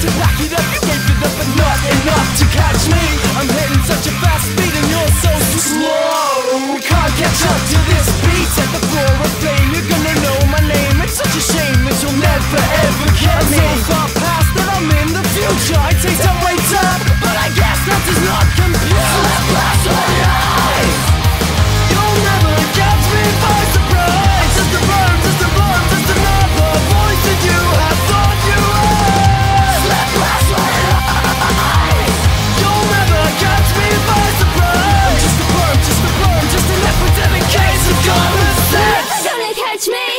to pack it up? You gave it up, but not enough to catch me. I'm heading such a fast speed, and you're so slow. We can't catch up to this beat at the floor catch me.